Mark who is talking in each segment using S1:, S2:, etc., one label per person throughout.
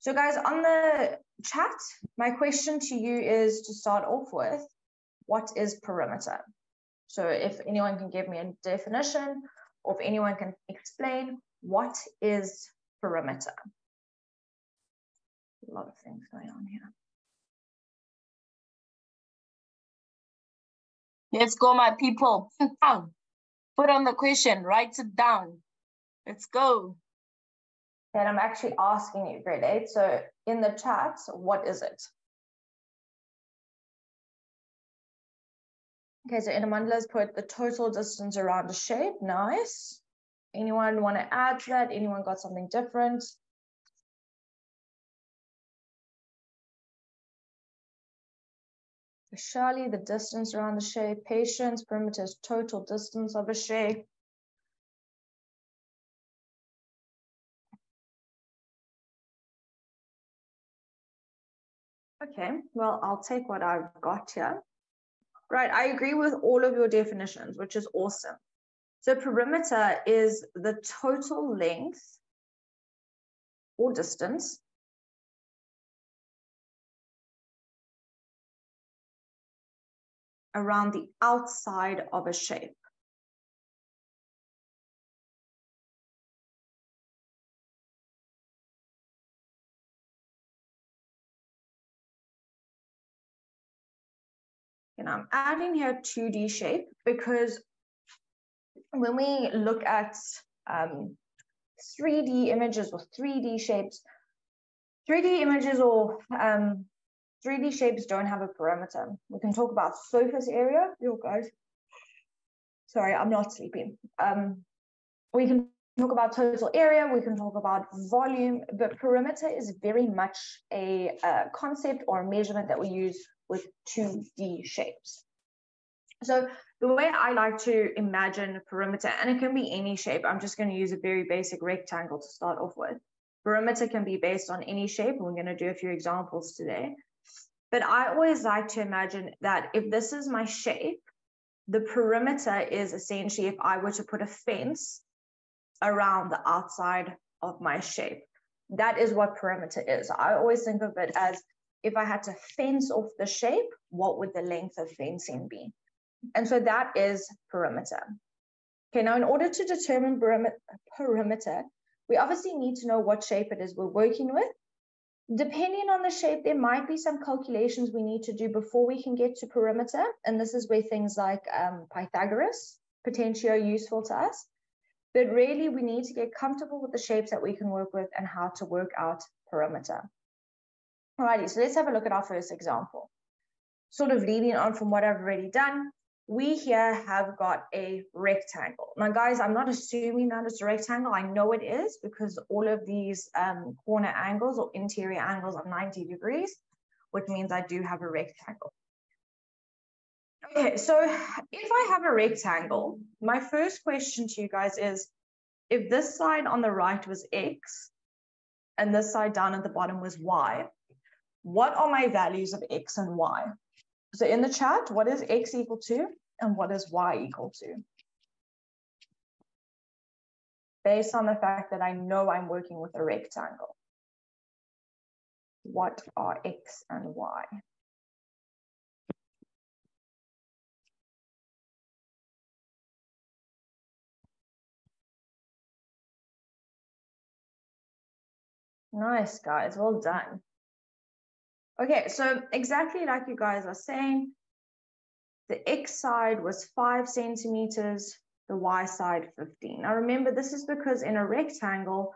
S1: So guys, on the chat, my question to you is to start off with, what is perimeter? So if anyone can give me a definition, or if anyone can explain what is perimeter? A lot of things going on here.
S2: Let's go, my people. Put on the question, write it down. Let's go.
S1: And I'm actually asking you, grade eight. So in the chat, what is it? Okay, so Inamanda's put the total distance around a shape. Nice. Anyone want to add to that? Anyone got something different? Shirley, the distance around the shape. Patience, perimeter's total distance of a shape. Okay, well, I'll take what I've got here. Right, I agree with all of your definitions, which is awesome. So perimeter is the total length or distance around the outside of a shape. And I'm adding here 2D shape because when we look at um, 3D images or 3D shapes, 3D images or um, 3D shapes don't have a perimeter. We can talk about surface area. Yo, guys. Sorry, I'm not sleeping. Um, we can talk about total area, we can talk about volume, but perimeter is very much a, a concept or a measurement that we use with 2D shapes. So the way I like to imagine a perimeter, and it can be any shape, I'm just going to use a very basic rectangle to start off with. Perimeter can be based on any shape, we're going to do a few examples today. But I always like to imagine that if this is my shape, the perimeter is essentially if I were to put a fence around the outside of my shape. That is what perimeter is. I always think of it as if I had to fence off the shape, what would the length of fencing be? And so that is perimeter. Okay, now in order to determine perimeter, we obviously need to know what shape it is we're working with. Depending on the shape, there might be some calculations we need to do before we can get to perimeter. And this is where things like um, Pythagoras potentially are useful to us. But really, we need to get comfortable with the shapes that we can work with and how to work out perimeter. Alrighty, so let's have a look at our first example. Sort of leading on from what I've already done, we here have got a rectangle. Now, guys, I'm not assuming that it's a rectangle. I know it is because all of these um, corner angles or interior angles are 90 degrees, which means I do have a rectangle. Okay, so if I have a rectangle, my first question to you guys is, if this side on the right was X and this side down at the bottom was Y, what are my values of X and Y? So in the chat, what is X equal to? and what is y equal to? Based on the fact that I know I'm working with a rectangle. What are x and y? Nice, guys. Well done. Okay, so exactly like you guys are saying, the X side was five centimeters, the Y side 15. Now remember, this is because in a rectangle,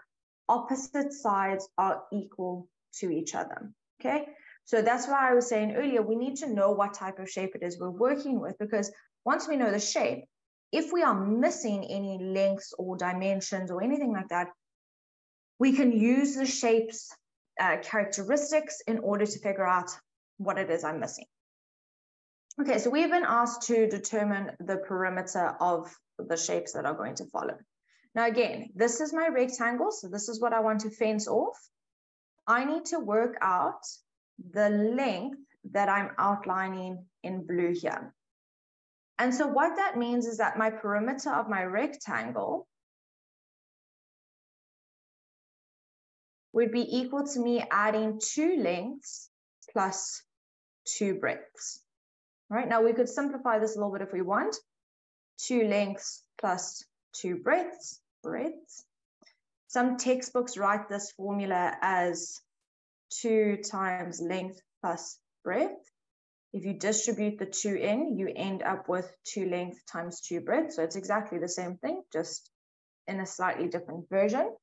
S1: opposite sides are equal to each other, okay? So that's why I was saying earlier, we need to know what type of shape it is we're working with because once we know the shape, if we are missing any lengths or dimensions or anything like that, we can use the shape's uh, characteristics in order to figure out what it is I'm missing. Okay, so we've been asked to determine the perimeter of the shapes that are going to follow. Now again, this is my rectangle, so this is what I want to fence off. I need to work out the length that I'm outlining in blue here. And so what that means is that my perimeter of my rectangle would be equal to me adding two lengths plus two breadths. Right now we could simplify this a little bit if we want. Two lengths plus two breadths, breadths. Some textbooks write this formula as two times length plus breadth. If you distribute the two in, you end up with two length times two breadth. So it's exactly the same thing, just in a slightly different version.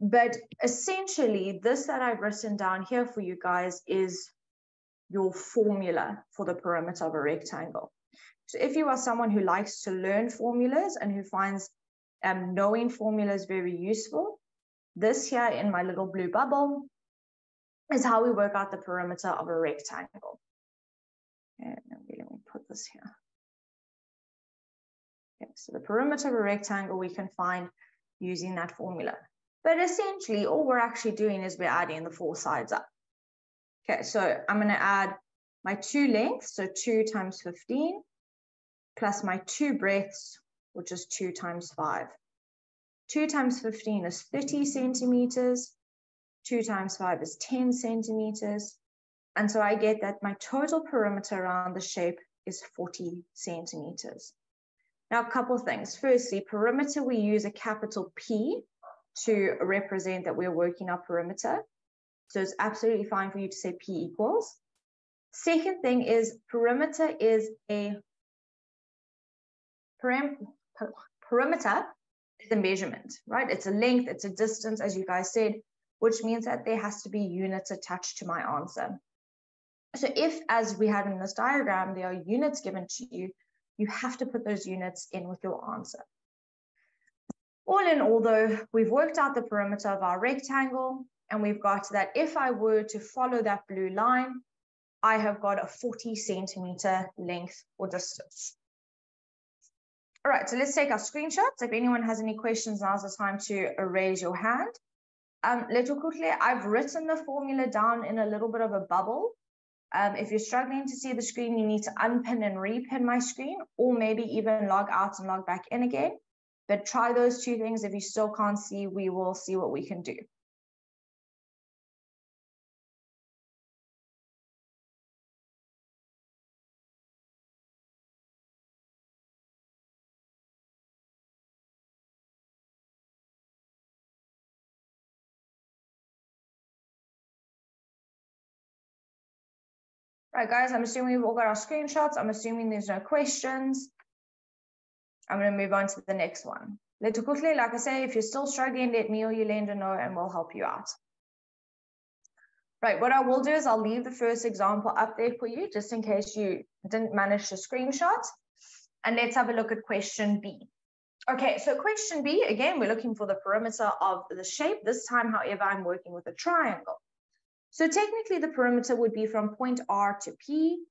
S1: But essentially, this that I've written down here for you guys is your formula for the perimeter of a rectangle. So if you are someone who likes to learn formulas and who finds um, knowing formulas very useful, this here in my little blue bubble is how we work out the perimeter of a rectangle. And let me put this here. Okay, so the perimeter of a rectangle we can find using that formula. But essentially, all we're actually doing is we're adding the four sides up. Okay, so I'm going to add my two lengths, so 2 times 15, plus my two breadths, which is 2 times 5. 2 times 15 is 30 centimeters. 2 times 5 is 10 centimeters. And so I get that my total perimeter around the shape is 40 centimeters. Now, a couple things. Firstly, perimeter, we use a capital P to represent that we're working our perimeter. So it's absolutely fine for you to say P equals. Second thing is perimeter is a perim, perimeter is a measurement, right? It's a length, it's a distance, as you guys said, which means that there has to be units attached to my answer. So if, as we had in this diagram, there are units given to you, you have to put those units in with your answer. All in all, though, we've worked out the perimeter of our rectangle, and we've got that if I were to follow that blue line, I have got a 40 centimeter length or distance. All right, so let's take our screenshots. If anyone has any questions, now's the time to raise your hand. Um, little quickly, I've written the formula down in a little bit of a bubble. Um, if you're struggling to see the screen, you need to unpin and repin my screen, or maybe even log out and log back in again. But try those two things. If you still can't see, we will see what we can do. Right, guys, I'm assuming we've all got our screenshots. I'm assuming there's no questions. I'm going to move on to the next one. Quickly, like I say, if you're still struggling, let me or Yolanda know and we'll help you out. Right, what I will do is I'll leave the first example up there for you, just in case you didn't manage to screenshot. And let's have a look at question B. Okay, so question B, again, we're looking for the perimeter of the shape. This time, however, I'm working with a triangle. So technically the perimeter would be from point R to P,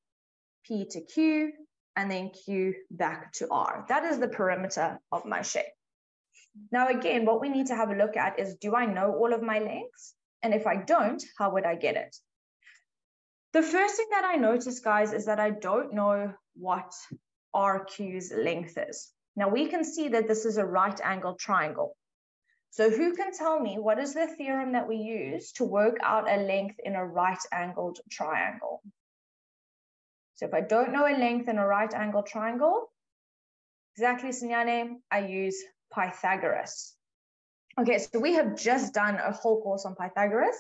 S1: P to Q, and then Q back to R. That is the perimeter of my shape. Now, again, what we need to have a look at is, do I know all of my lengths? And if I don't, how would I get it? The first thing that I notice, guys, is that I don't know what RQ's length is. Now, we can see that this is a right angle triangle. So who can tell me what is the theorem that we use to work out a length in a right angled triangle? So if I don't know a length in a right angled triangle, exactly, Sinyane, I use Pythagoras. Okay, so we have just done a whole course on Pythagoras.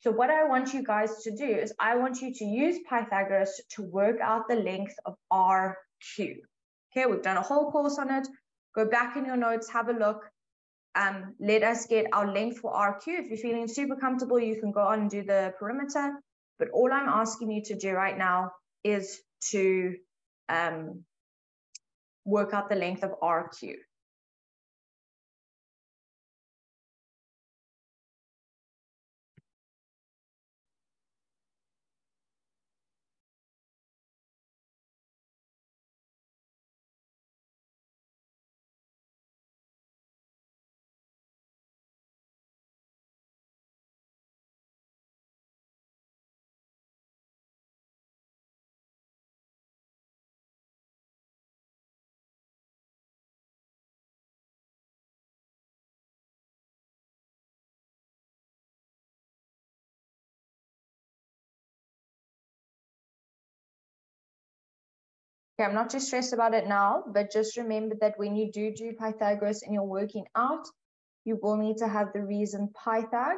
S1: So what I want you guys to do is I want you to use Pythagoras to work out the length of RQ. Okay, we've done a whole course on it. Go back in your notes, have a look um, let us get our length for RQ. If you're feeling super comfortable, you can go on and do the perimeter. But all I'm asking you to do right now is to um, work out the length of RQ. Okay, I'm not too stressed about it now, but just remember that when you do do Pythagoras and you're working out, you will need to have the reason Pythag.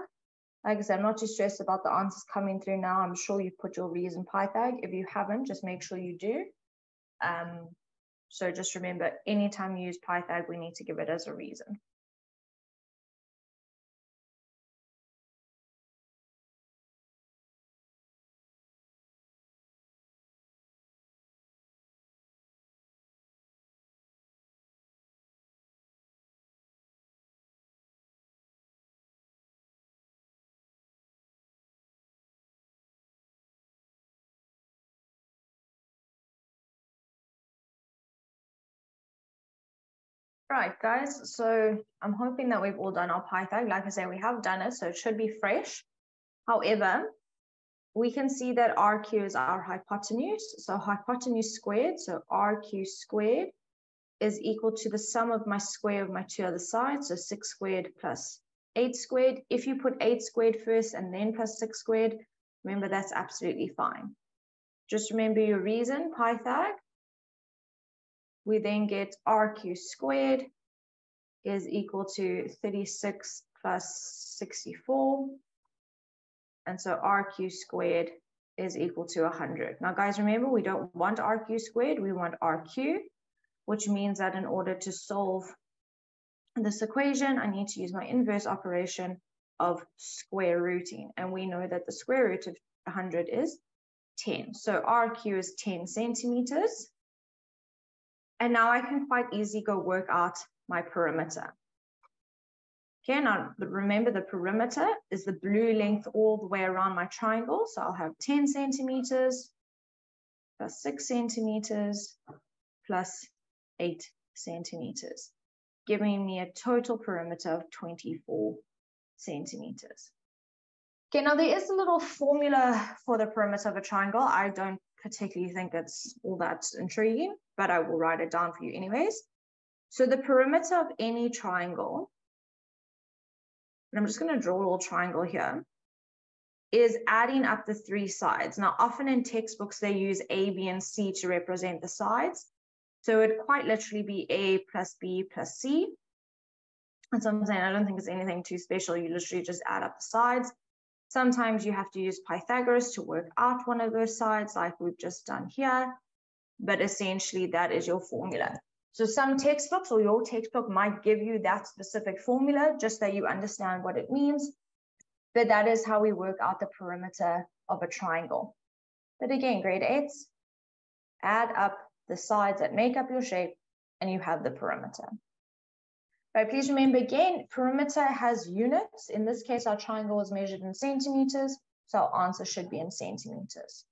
S1: Like I said, I'm not too stressed about the answers coming through now. I'm sure you've put your reason Pythag. If you haven't, just make sure you do. Um, so just remember, anytime you use Pythag, we need to give it as a reason. Right, guys, so I'm hoping that we've all done our Pythag. Like I say, we have done it, so it should be fresh. However, we can see that RQ is our hypotenuse. So hypotenuse squared, so RQ squared is equal to the sum of my square of my two other sides, so 6 squared plus 8 squared. If you put 8 squared first and then plus 6 squared, remember that's absolutely fine. Just remember your reason, Pythag, we then get RQ squared is equal to 36 plus 64. And so RQ squared is equal to 100. Now, guys, remember, we don't want RQ squared, we want RQ, which means that in order to solve this equation, I need to use my inverse operation of square rooting. And we know that the square root of 100 is 10. So RQ is 10 centimeters. And now I can quite easily go work out my perimeter. Okay, now remember the perimeter is the blue length all the way around my triangle. So I'll have 10 centimeters plus six centimeters plus eight centimeters, giving me a total perimeter of 24 centimeters. Okay, now there is a little formula for the perimeter of a triangle. I don't particularly think it's all that intriguing, but I will write it down for you anyways. So the perimeter of any triangle, and I'm just going to draw a little triangle here, is adding up the three sides. Now, often in textbooks, they use A, B, and C to represent the sides. So it'd quite literally be A plus B plus C. And so I'm saying I don't think it's anything too special. You literally just add up the sides. Sometimes you have to use Pythagoras to work out one of those sides like we've just done here, but essentially that is your formula. So some textbooks or your textbook might give you that specific formula just that you understand what it means, but that is how we work out the perimeter of a triangle. But again, grade eights, add up the sides that make up your shape and you have the perimeter. Right, please remember again, perimeter has units. In this case, our triangle was measured in centimeters, so our answer should be in centimeters.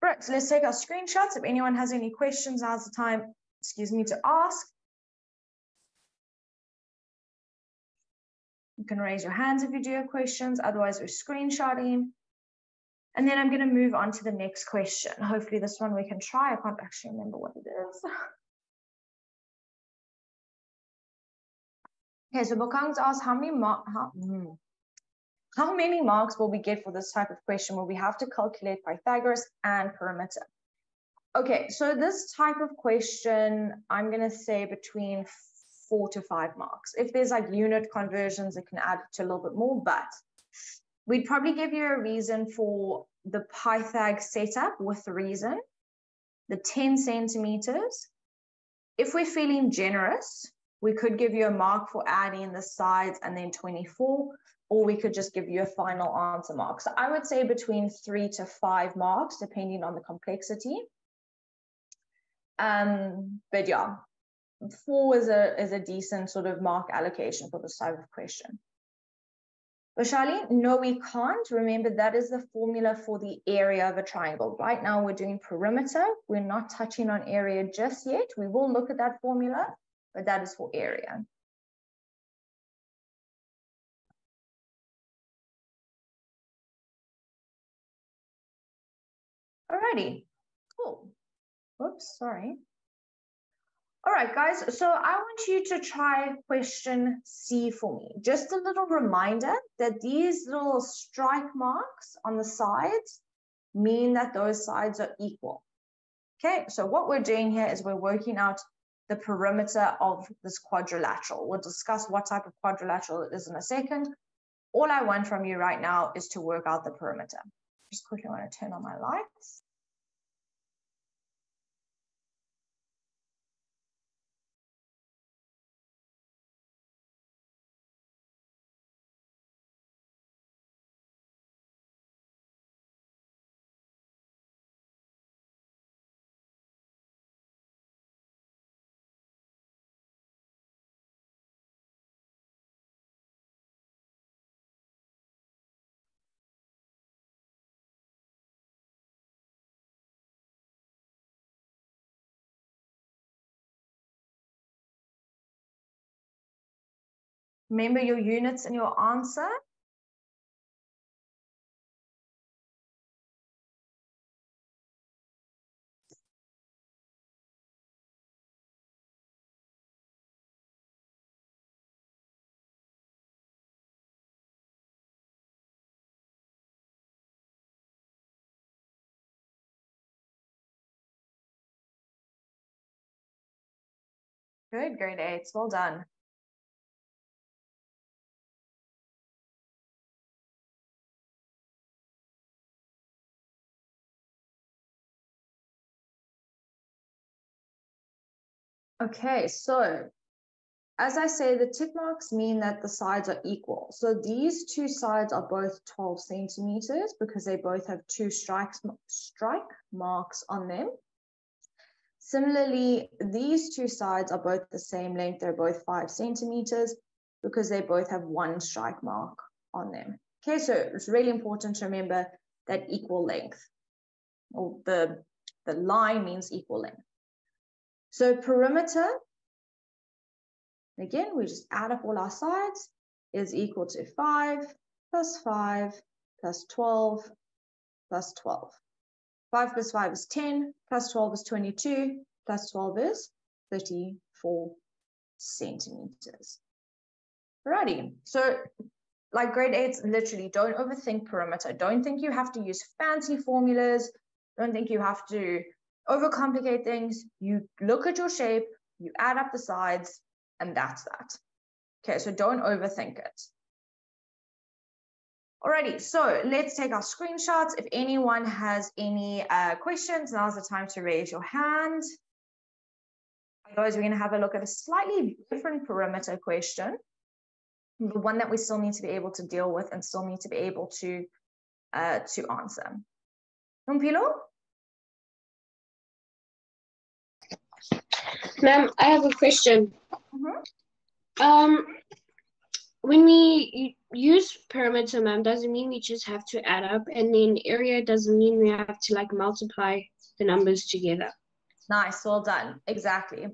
S1: Right, so let's take our screenshots. If anyone has any questions, now's the time, excuse me, to ask. You can raise your hands if you do have questions, otherwise we're screenshotting. And then I'm going to move on to the next question. Hopefully this one we can try. I can't actually remember what it is. Okay, so Bokang's asked how many how, mm, how many marks will we get for this type of question where we have to calculate Pythagoras and perimeter? Okay, so this type of question, I'm going to say between four to five marks. If there's like unit conversions, it can add to a little bit more, but we'd probably give you a reason for the Pythag setup with the reason, the 10 centimeters. If we're feeling generous, we could give you a mark for adding the sides and then 24, or we could just give you a final answer mark. So I would say between three to five marks, depending on the complexity. Um, but yeah, four is a, is a decent sort of mark allocation for this type of question. Vashali, no, we can't. Remember, that is the formula for the area of a triangle. Right now, we're doing perimeter. We're not touching on area just yet. We will look at that formula, but that is for area. Alrighty, cool. Whoops, sorry. All right, guys, so I want you to try question C for me. Just a little reminder that these little strike marks on the sides mean that those sides are equal. Okay, so what we're doing here is we're working out the perimeter of this quadrilateral. We'll discuss what type of quadrilateral it is in a second. All I want from you right now is to work out the perimeter. Just quickly want to turn on my lights. Remember your units and your answer. Good, grade eights, well done. Okay, so as I say, the tick marks mean that the sides are equal. So these two sides are both 12 centimeters because they both have two strikes, strike marks on them. Similarly, these two sides are both the same length. They're both five centimeters because they both have one strike mark on them. Okay, so it's really important to remember that equal length or the, the line means equal length. So perimeter, again, we just add up all our sides, is equal to 5 plus 5 plus 12 plus 12. 5 plus 5 is 10, plus 12 is 22, plus 12 is 34 centimeters. Alrighty, so like grade eights, literally don't overthink perimeter. Don't think you have to use fancy formulas. Don't think you have to overcomplicate things. You look at your shape, you add up the sides, and that's that. Okay, so don't overthink it. Alrighty, so let's take our screenshots. If anyone has any uh, questions, now's the time to raise your hand. Otherwise, we're going to have a look at a slightly different perimeter question, the one that we still need to be able to deal with and still need to be able to uh, to answer. Mpilo?
S3: Ma'am, I have a question.
S1: Mm-hmm.
S3: Um, when we use perimeter, ma'am, does it mean we just have to add up, and then area doesn't mean we have to like multiply the numbers together?
S1: Nice, well done. Exactly.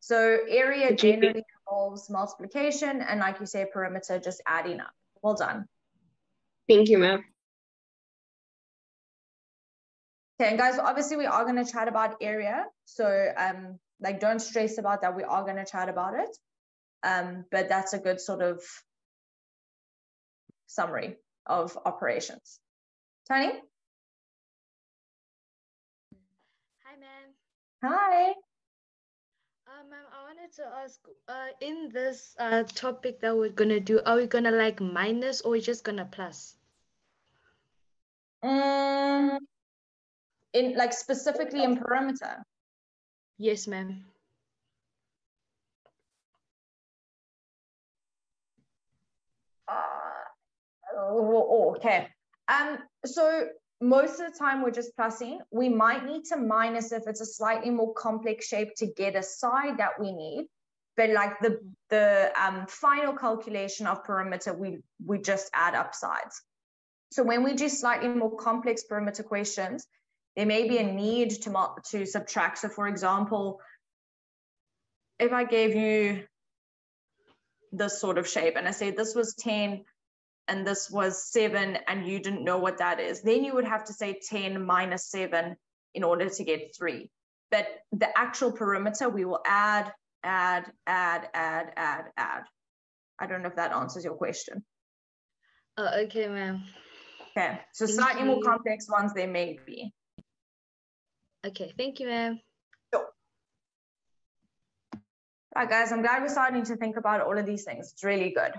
S1: So area generally involves multiplication, and like you say, perimeter just adding up. Well done.
S3: Thank you, ma'am.
S1: Okay, and guys, obviously we are going to chat about area. So um, like don't stress about that. We are going to chat about it. Um, but that's a good sort of summary of operations. Tony?
S4: Hi, ma'am.
S1: Hi.
S4: Ma'am, I wanted to ask, uh, in this uh, topic that we're gonna do, are we gonna like minus or we're just gonna plus?
S1: Um, in like specifically in perimeter.
S4: Yes, ma'am.
S1: Uh, oh, okay. Um, so most of the time we're just plussing. We might need to minus if it's a slightly more complex shape to get a side that we need. But like the the um, final calculation of perimeter, we we just add up sides. So when we do slightly more complex perimeter questions, there may be a need to, to subtract. So for example, if I gave you this sort of shape and I say this was 10 and this was 7 and you didn't know what that is, then you would have to say 10 minus 7 in order to get 3. But the actual perimeter, we will add, add, add, add, add, add. I don't know if that answers your question.
S4: Oh, okay, ma'am.
S1: Okay, so
S4: Thank
S1: slightly more complex ones there may be.
S4: Okay, thank you, ma'am.
S1: All right, guys, I'm glad we're starting to think about all of these things. It's really good.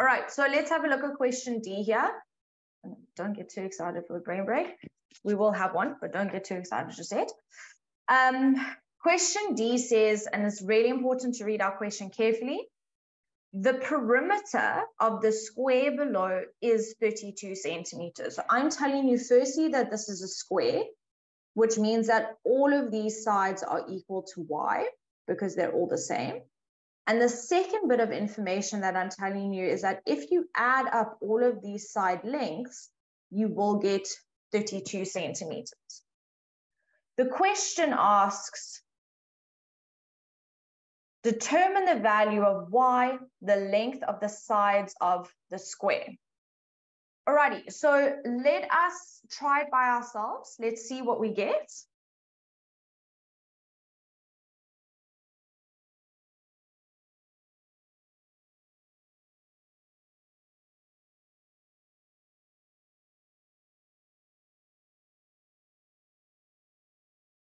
S1: All right, so let's have a look at question D here. Don't get too excited for the brain break. We will have one, but don't get too excited just yet. Um, question D says, and it's really important to read our question carefully. The perimeter of the square below is 32 centimeters. So I'm telling you firstly that this is a square, which means that all of these sides are equal to y because they're all the same. And the second bit of information that I'm telling you is that if you add up all of these side lengths, you will get 32 centimeters. The question asks, determine the value of y, the length of the sides of the square. Alrighty, so let us try it by ourselves. Let's see what we get.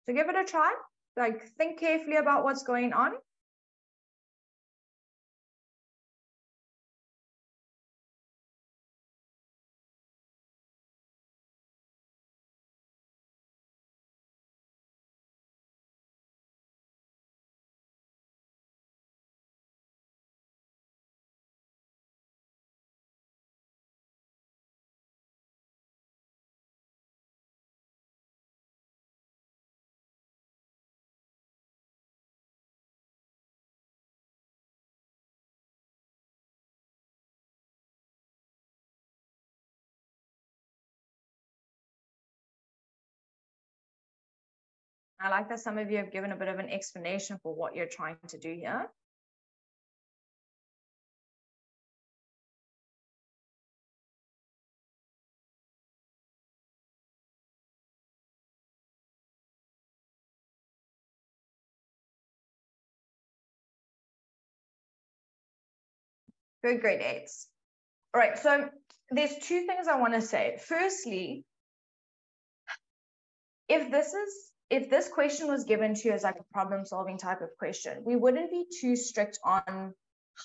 S1: So give it a try. Like think carefully about what's going on. I like that some of you have given a bit of an explanation for what you're trying to do here. Good grade eights. All right, so there's two things I want to say. Firstly, if this is if this question was given to you as like a problem solving type of question, we wouldn't be too strict on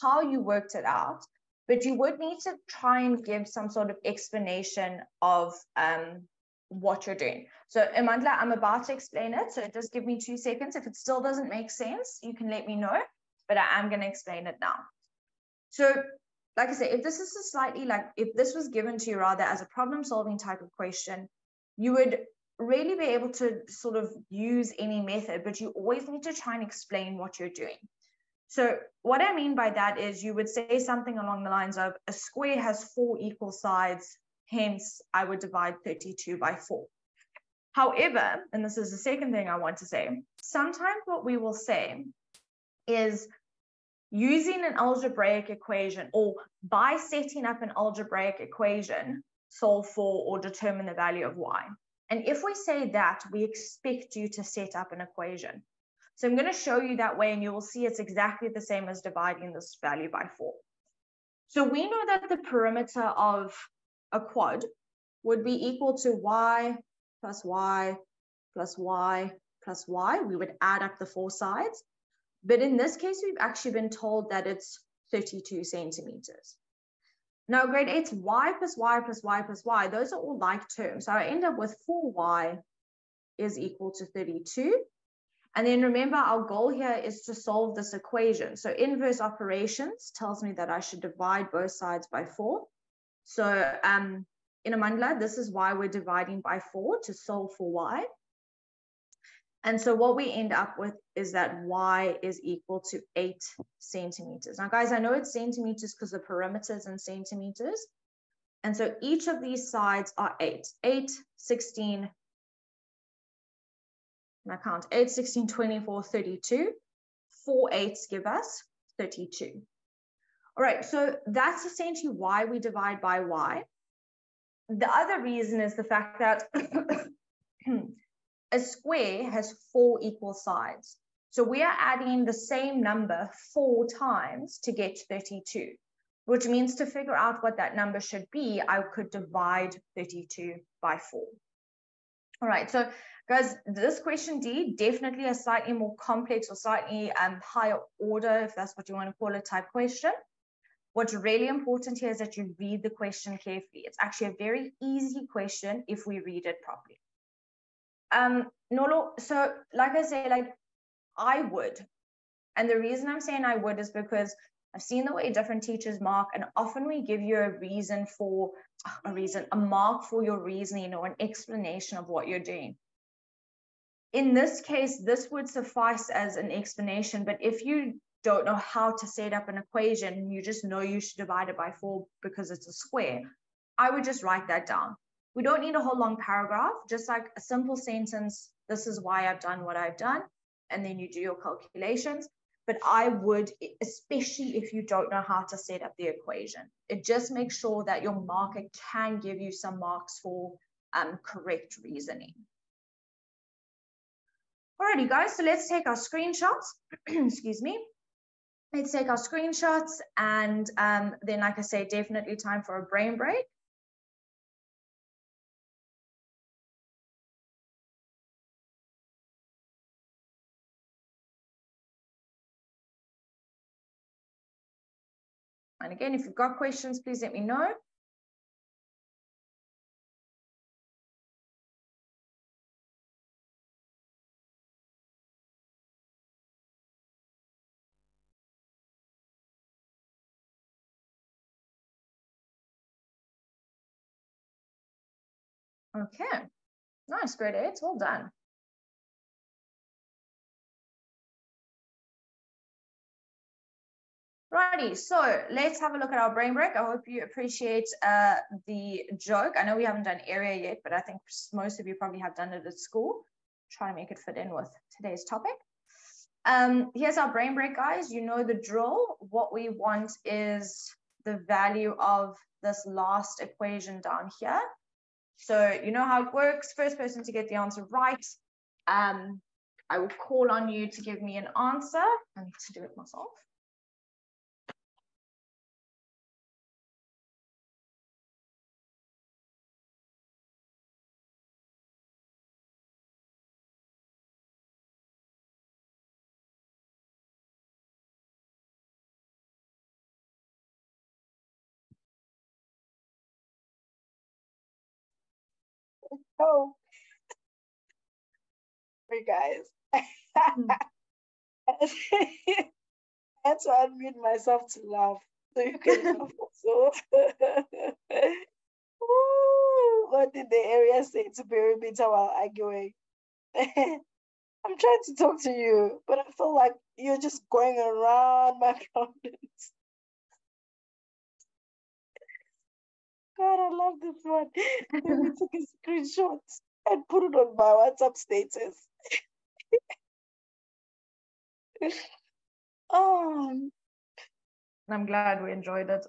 S1: how you worked it out, but you would need to try and give some sort of explanation of um, what you're doing. So Amandla, I'm about to explain it. So just give me two seconds. If it still doesn't make sense, you can let me know, but I am going to explain it now. So like I said, if this is a slightly like, if this was given to you rather as a problem solving type of question, you would really be able to sort of use any method, but you always need to try and explain what you're doing. So what I mean by that is you would say something along the lines of a square has four equal sides, hence I would divide 32 by four. However, and this is the second thing I want to say, sometimes what we will say is using an algebraic equation or by setting up an algebraic equation, solve for or determine the value of y. And if we say that, we expect you to set up an equation. So I'm going to show you that way and you will see it's exactly the same as dividing this value by four. So we know that the perimeter of a quad would be equal to y plus y plus y plus y. We would add up the four sides. But in this case, we've actually been told that it's 32 centimeters. Now grade eight's y plus y plus y plus y, those are all like terms. So I end up with 4y is equal to 32. And then remember our goal here is to solve this equation. So inverse operations tells me that I should divide both sides by four. So um, in Amandla, this is why we're dividing by four to solve for y. And so what we end up with is that y is equal to eight centimeters. Now, guys, I know it's centimeters because the perimeter is in centimeters. And so each of these sides are eight, eight, 16, and I count 8, 16, 24, 32. Four eights give us 32. All right, so that's essentially why we divide by y. The other reason is the fact that a square has four equal sides. So we are adding the same number four times to get 32, which means to figure out what that number should be, I could divide 32 by four. All right, so guys, this question D, definitely a slightly more complex or slightly um, higher order, if that's what you want to call it, type question. What's really important here is that you read the question carefully. It's actually a very easy question if we read it properly. Um, Nolo, so like I say, like I would. And the reason I'm saying I would is because I've seen the way different teachers mark, and often we give you a reason for a reason, a mark for your reasoning or an explanation of what you're doing. In this case, this would suffice as an explanation, but if you don't know how to set up an equation, you just know you should divide it by four because it's a square, I would just write that down. We don't need a whole long paragraph, just like a simple sentence. This is why I've done what I've done. And then you do your calculations. But I would, especially if you don't know how to set up the equation, it just makes sure that your marker can give you some marks for um, correct reasoning. Alrighty, guys, so let's take our screenshots. Excuse me let's take our screenshots and um, then, like I say, definitely time for a brain break. And again, if you've got questions, please let me know. Okay, nice, grade eight, well done. Righty, so let's have a look at our brain break. I hope you appreciate uh, the joke. I know we haven't done area yet, but I think most of you probably have done it at school. Try to make it fit in with today's topic. Um, here's our brain break, guys. You know the drill. What we want is the value of this last equation down here. So you know how it works. First person to get the answer right, um, I will call on you to give me an answer. Need to do it myself.
S5: Oh, hey guys.
S1: Hmm.
S5: I had to unmute myself to laugh. So you can laugh also. Ooh, what did the area say to perimeter while arguing? I'm trying to talk to you, but I feel like you're just going around my problems. God, I love this one. Then we took a screenshot and put it on my WhatsApp status. oh,
S1: I'm glad we enjoyed it.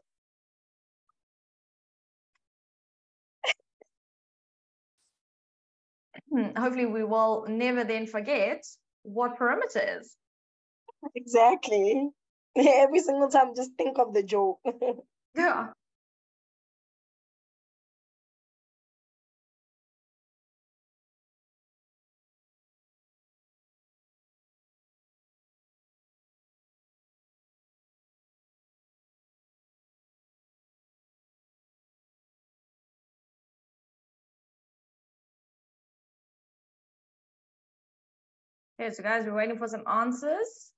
S1: Hmm, Hopefully we will never then forget what perimeter is.
S5: exactly. Every single time, just think of the joke.
S1: Yeah. Okay, so guys, we're waiting for some answers.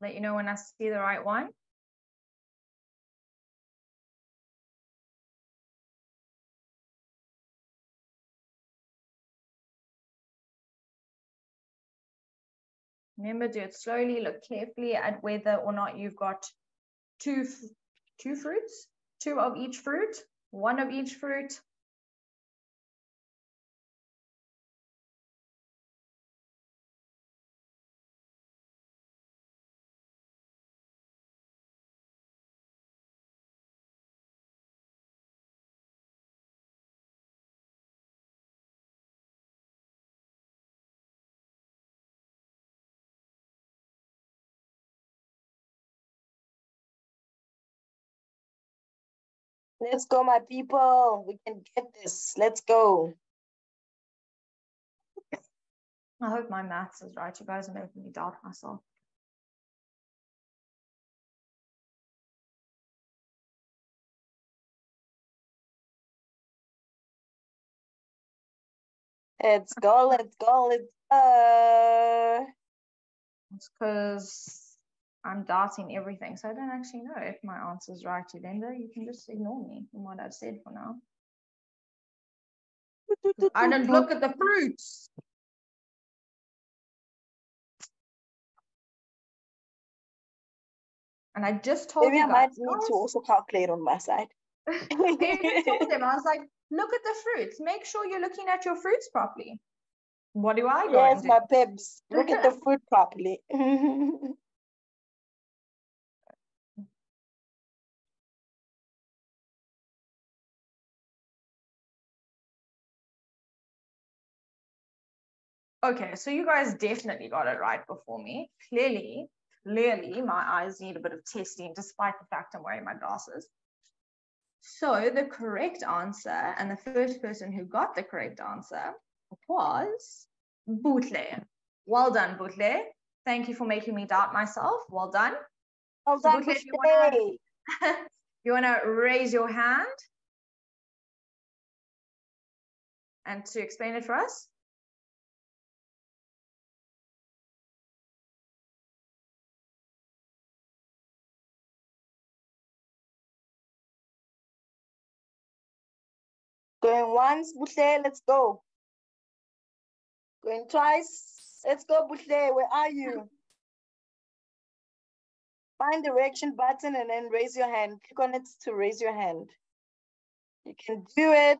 S1: Let you know when I see the right one. Remember, do it slowly, look carefully at whether or not you've got two, two fruits, two of each fruit, one of each fruit,
S5: Let's go, my people. We can get this. Let's go.
S1: I hope my maths is right. You guys are making me doubt myself.
S5: Let's go, let's go, let's go.
S1: It's because I'm doubting everything. So I don't actually know if my answer is right, Linda. You can just ignore me from what I've said for now. I didn't look at the fruits. And I just told
S5: Maybe
S1: you
S5: I might need to also calculate on my side.
S1: I told them, I was like, look at the fruits. Make sure you're looking at your fruits properly. What do I go
S5: Yes,
S1: do?
S5: my pips. Look at the fruit properly.
S1: Okay, so you guys definitely got it right before me. Clearly, clearly, my eyes need a bit of testing despite the fact I'm wearing my glasses. So the correct answer, and the first person who got the correct answer was Boutle. Well done, Boutle. Thank you for making me doubt myself. Well done.
S5: well done,
S1: you you want to raise your hand and to explain it for us?
S5: Going once, Boucher, let's go. Going twice, let's go, Boucher, where are you? Find the reaction button and then raise your hand. Click on it to raise your hand. You can do it.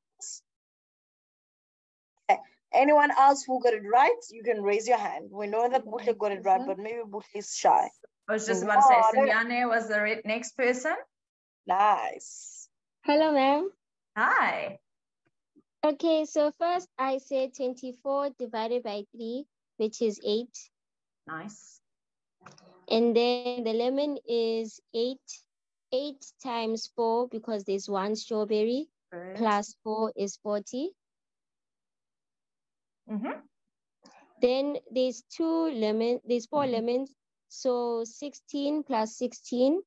S5: Okay. Anyone else who got it right, you can raise your hand. We know that Boucher got it right, but maybe Boucher is shy.
S1: I was just about to say,
S5: Wow.
S1: Sunyane was the next person.
S5: Nice.
S6: Hello, ma'am.
S1: Hi.
S6: Okay, so first I said 24 divided by 3, which is 8.
S1: Nice.
S6: And then the lemon is 8. 8 times 4 because there's one strawberry
S1: Good.
S6: plus 4 is 40.
S1: Mhm.
S6: Then there's two lemon, there's 4
S1: Mhm.
S6: lemons. So 16 plus 16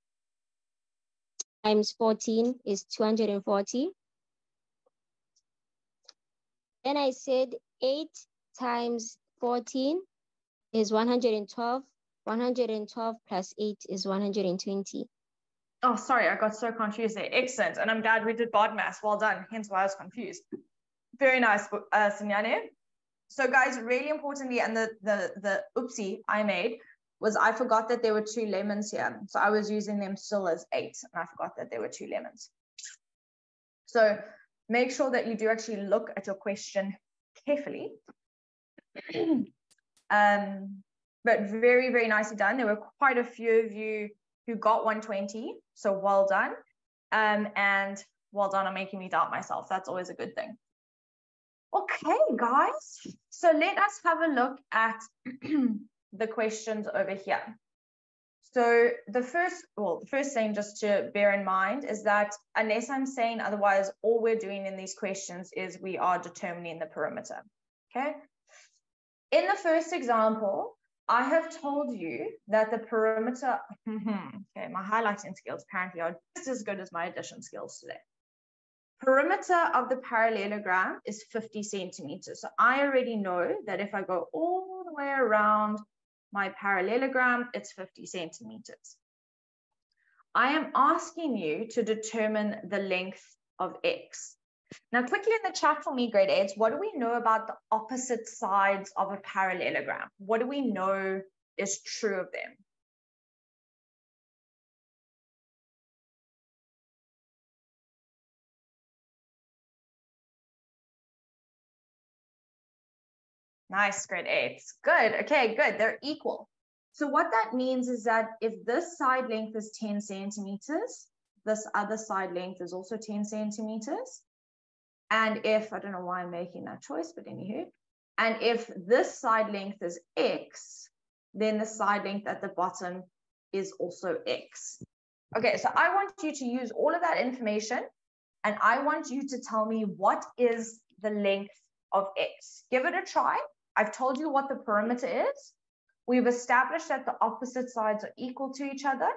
S6: times 14 is 240. Then I said 8 times 14 is 112. 112 plus 8 is 120.
S1: Oh, sorry, I got so confused there. Excellent. And I'm glad we did BODMAS. Well done. Hence why I was confused. Very nice, uh, Sunyane. So guys, really importantly, and the, the, the oopsie I made was I forgot that there were two lemons here. So I was using them still as eight and I forgot that there were two lemons. So make sure that you do actually look at your question carefully. um, but very, very nicely done. There were quite a few of you who got 120. So well done. Um, and well done on making me doubt myself. That's always a good thing. Okay, guys. So let us have a look at the questions over here. So the first, well, the first thing just to bear in mind is that unless I'm saying otherwise, all we're doing in these questions is we are determining the perimeter. Okay. In the first example, I have told you that the perimeter, okay, my highlighting skills apparently are just as good as my addition skills today. Perimeter of the parallelogram is 50 centimeters. So I already know that if I go all the way around my parallelogram, it's 50 centimeters. I am asking you to determine the length of X. Now, quickly in the chat for me, grade eights, what do we know about the opposite sides of a parallelogram? What do we know is true of them? Nice, grade eights. Good. Okay, good. They're equal. So what that means is that if this side length is 10 centimeters, this other side length is also 10 centimeters. And if, I don't know why I'm making that choice, but anywho, and if this side length is X, then the side length at the bottom is also X. Okay, so I want you to use all of that information and I want you to tell me what is the length of X. Give it a try. I've told you what the perimeter is. We've established that the opposite sides are equal to each other.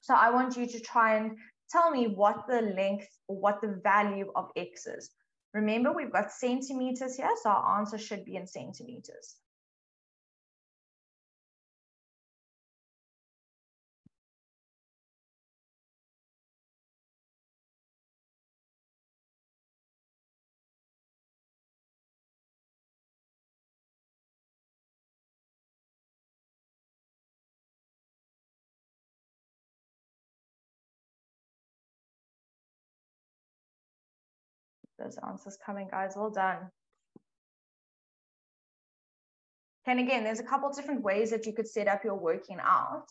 S1: So I want you to try and tell me what the length or what the value of X is. Remember, we've got centimeters here, so our answer should be in centimeters. Those answers coming, guys. Well done. And again, there's a couple different ways that you could set up your working out.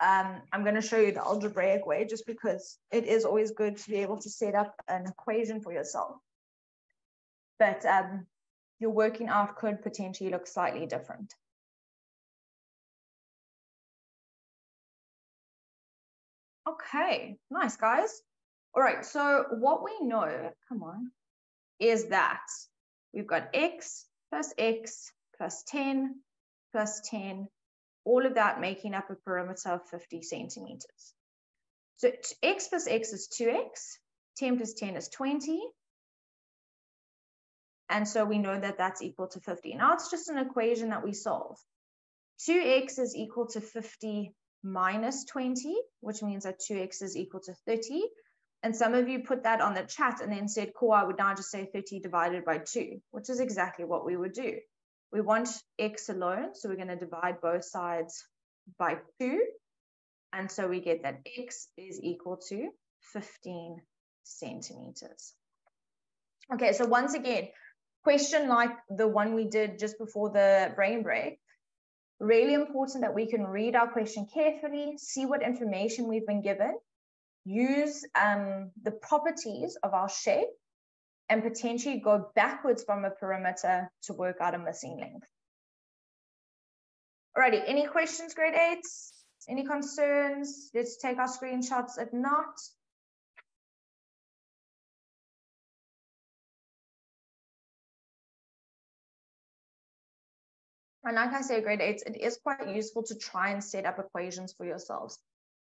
S1: Um, I'm going to show you the algebraic way just because it is always good to be able to set up an equation for yourself. But um, your working out could potentially look slightly different. Okay, nice guys. All right, so what we know, come on, is that we've got x plus x plus 10 plus 10, all of that making up a perimeter of 50 centimeters. So x plus x is 2x, 10 plus 10 is 20. And so we know that that's equal to 50. Now it's just an equation that we solve. 2x is equal to 50 minus 20, which means that 2x is equal to 30. And some of you put that on the chat and then said, cool, I would now just say 30 divided by 2, which is exactly what we would do. We want x alone, so we're going to divide both sides by 2. And so we get that x is equal to 15 centimeters. Okay, so once again, question like the one we did just before the brain break, really important that we can read our question carefully, see what information we've been given, use um, the properties of our shape and potentially go backwards from a perimeter to work out a missing length. Alrighty, any questions, grade eights? Any concerns? Let's take our screenshots. If not, And like I say, grade eights, it is quite useful to try and set up equations for yourselves.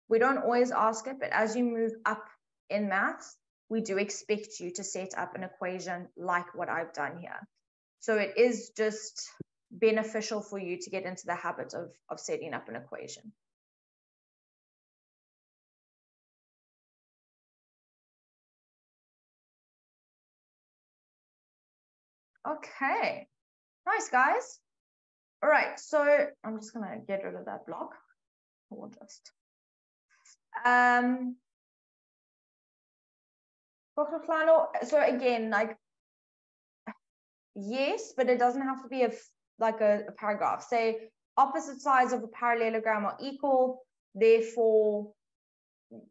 S1: We don't always ask it, but as you move up in maths, we do expect you to set up an equation like what I've done here. So it is just beneficial for you to get into the habit of, of setting up an equation. Okay, nice guys. All right, so I'm just gonna get rid of that block. We'll just um, so again, like, yes, but it doesn't have to be a like a, a paragraph. Say opposite sides of a parallelogram are equal, therefore,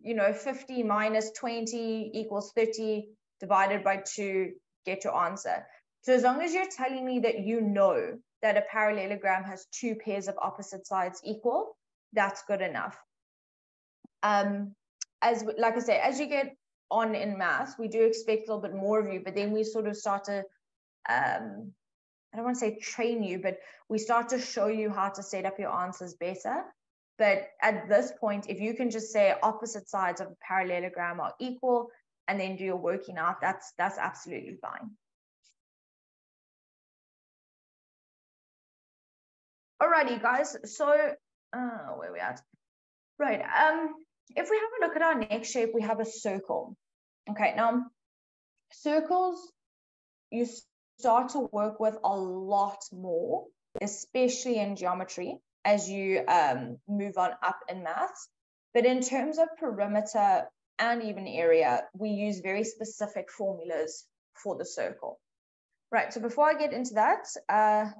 S1: you know, 50 minus 20 equals 30 divided by 2, get your answer. So as long as you're telling me that you know that a parallelogram has two pairs of opposite sides equal, that's good enough um, as like I say, as you get on in math, we do expect a little bit more of you, but then we sort of start to, um, I don't want to say train you, but we start to show you how to set up your answers better. But at this point, if you can just say opposite sides of a parallelogram are equal and then do your working out, that's that's absolutely fine. Alrighty, guys. So uh, where we at? Right. Um, if we have a look at our next shape, we have a circle. Okay, now circles, you start to work with a lot more, especially in geometry as you um, move on up in maths. But in terms of perimeter and even area, we use very specific formulas for the circle. Right, so before I get into that, uh,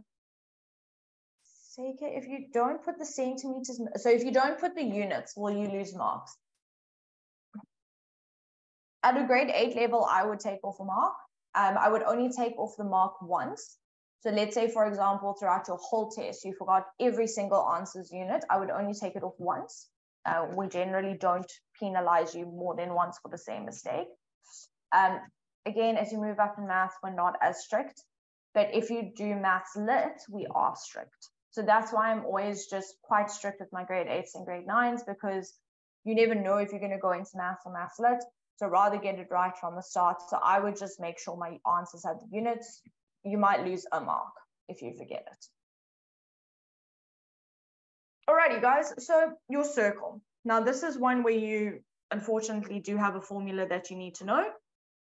S1: Seika, if you don't put the centimeters, so if you don't put the units, will you lose marks? At a grade eight level, I would take off a mark. Um, I would only take off the mark once. So let's say, for example, throughout your whole test, you forgot every single answers unit. I would only take it off once. Uh, we generally don't penalize you more than once for the same mistake. Um, again, as you move up in math, we're not as strict. But if you do maths lit, we are strict. So that's why I'm always just quite strict with my grade eights and grade nines because you never know if you're going to go into maths or maths lit. So rather get it right from the start. So I would just make sure my answers have the units. You might lose a mark if you forget it. Alrighty, guys. So your circle. Now this is one where you unfortunately do have a formula that you need to know.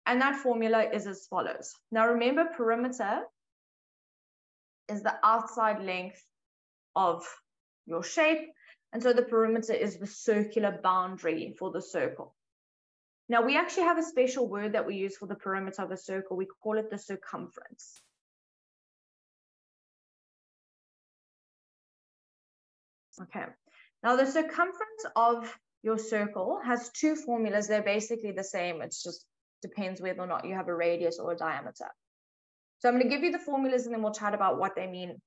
S1: And that formula is as follows. Now remember perimeter is the outside length of your shape. And so the perimeter is the circular boundary for the circle. Now we actually have a special word that we use for the perimeter of a circle. We call it the circumference. Okay, now the circumference of your circle has two formulas. They're basically the same. It just depends whether or not you have a radius or a diameter. So I'm going to give you the formulas and then we'll chat about what they mean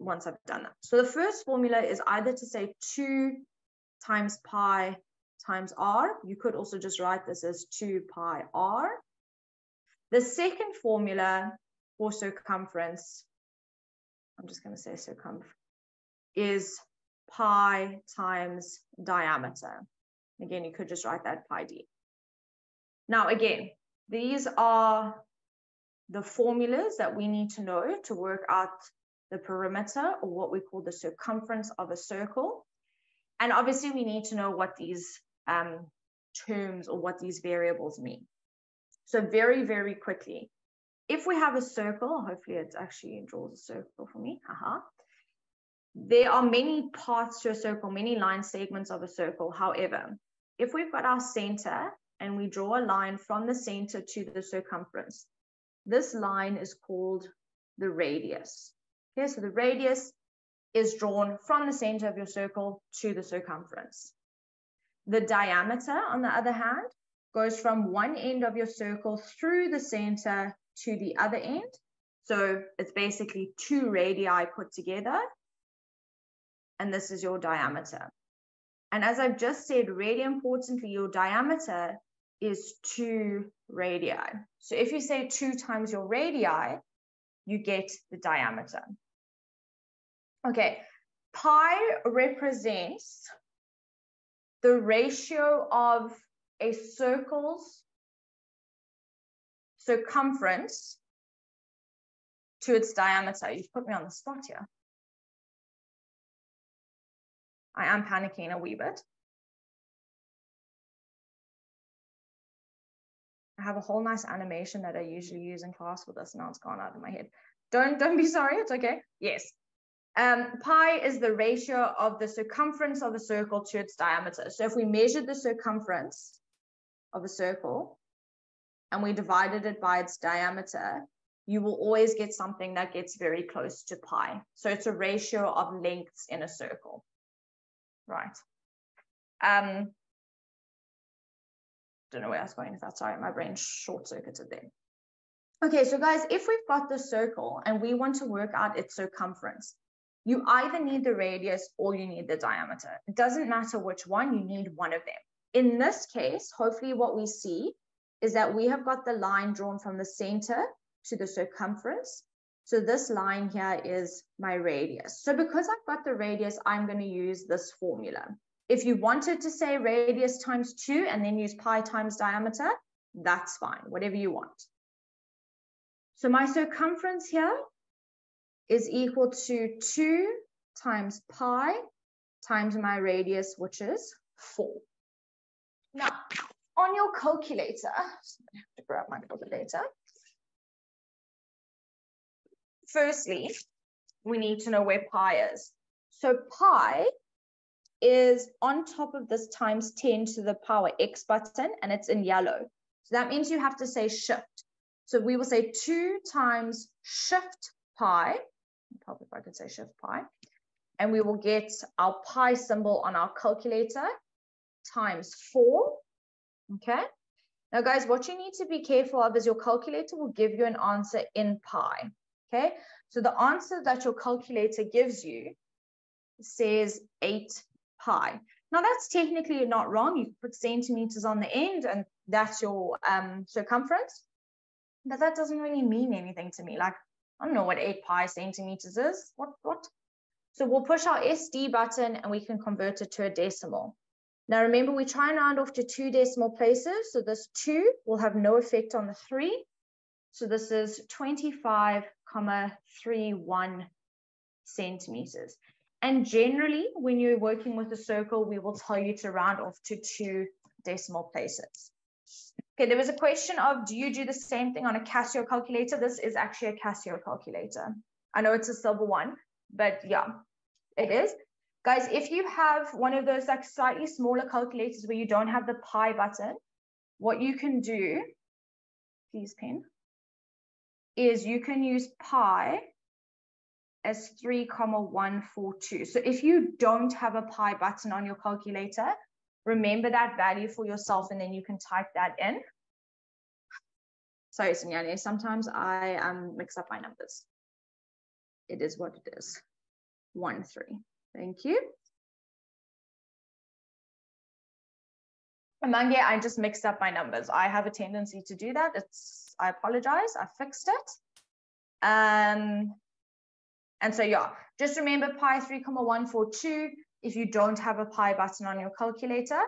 S1: once I've done that. So the first formula is either to say 2 times pi times r. You could also just write this as 2 pi r. The second formula for circumference, I'm just going to say circumference, is pi times diameter. Again, you could just write that pi d. Now, again, these are the formulas that we need to know to work out the perimeter or what we call the circumference of a circle. And obviously we need to know what these um, terms or what these variables mean. So very, very quickly, if we have a circle, hopefully it actually draws a circle for me, haha. There are many parts to a circle, many line segments of a circle. However, if we've got our center and we draw a line from the center to the circumference, this line is called the radius. Okay, so the radius is drawn from the center of your circle to the circumference. The diameter, on the other hand, goes from one end of your circle through the center to the other end. So it's basically two radii put together. And this is your diameter. And as I've just said, really importantly, your diameter is two radii. So if you say two times your radii, you get the diameter. Okay, pi represents the ratio of a circle's circumference to its diameter. You've put me on the spot here. I am panicking a wee bit. I have a whole nice animation that I usually use in class with this. Now it's gone out of my head. Don't don't be sorry. It's okay. Yes. Um, pi is the ratio of the circumference of a circle to its diameter. So if we measured the circumference of a circle and we divided it by its diameter, you will always get something that gets very close to pi. So it's a ratio of lengths in a circle. Right. Um, don't know where I was going with that. Sorry, my brain short circuited there. Okay, so guys, if we've got the circle and we want to work out its circumference, you either need the radius or you need the diameter. It doesn't matter which one, you need one of them. In this case, hopefully what we see is that we have got the line drawn from the center to the circumference. So this line here is my radius. So because I've got the radius, I'm going to use this formula. If you wanted to say radius times two and then use pi times diameter, that's fine, whatever you want. So my circumference here is equal to two times pi times my radius, which is four. Now, on your calculator, I have to grab my calculator. Firstly, we need to know where pi is. So pi is on top of this times 10 to the power x button and it's in yellow. So that means you have to say shift. So we will say 2 times shift pi, probably if I could say shift pi, and we will get our pi symbol on our calculator times 4, okay? Now guys, what you need to be careful of is your calculator will give you an answer in pi, okay? So the answer that your calculator gives you says 8 pi. Now that's technically not wrong. You put centimeters on the end and that's your um, circumference, but that doesn't really mean anything to me. Like, I don't know what eight pi centimeters is. What, what? So we'll push our SD button and we can convert it to a decimal. Now remember, we try and round off to two decimal places. So this two will have no effect on the three. So this is 25,31 centimeters. And generally, when you're working with a circle, we will tell you to round off to two decimal places. Okay, there was a question of, do you do the same thing on a Casio calculator? This is actually a Casio calculator. I know it's a silver one, but yeah, it is. Guys, if you have one of those like slightly smaller calculators where you don't have the pi button, what you can do, please pen, is you can use pi as 3,142. So if you don't have a pi button on your calculator, remember that value for yourself and then you can type that in. Sorry, Sinyane, sometimes I um, mix up my numbers. It is what it is. One, three. Thank you. Amange, I just mixed up my numbers. I have a tendency to do that. It's, I apologize, I fixed it. Um, and so yeah, just remember pi 3,142. If you don't have a pi button on your calculator,